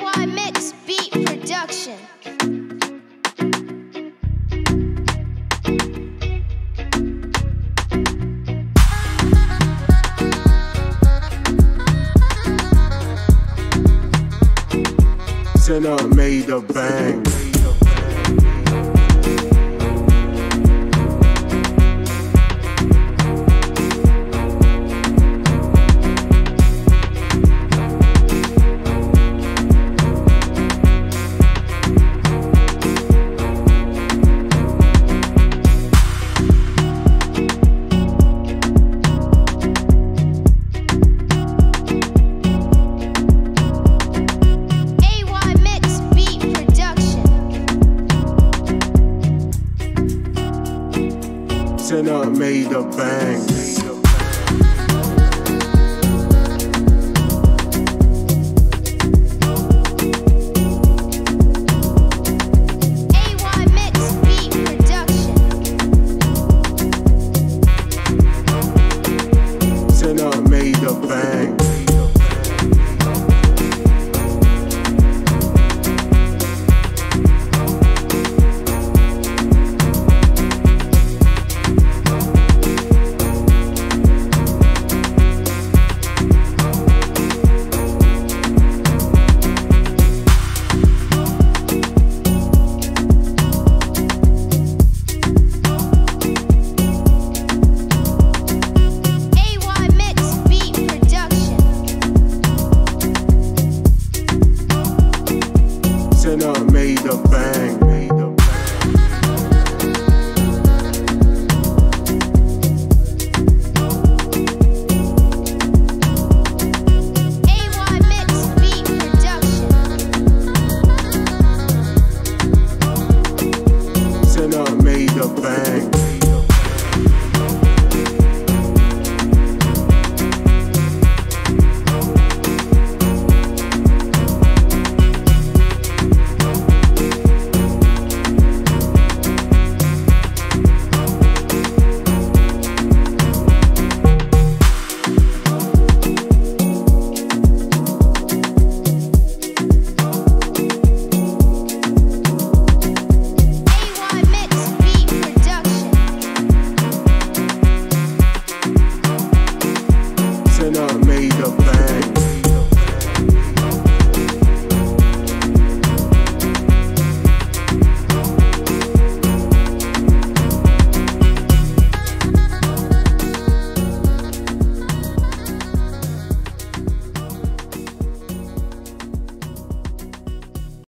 AY Mix Beat Production. Sinner made a bang. Sinner made a bang. made a bang.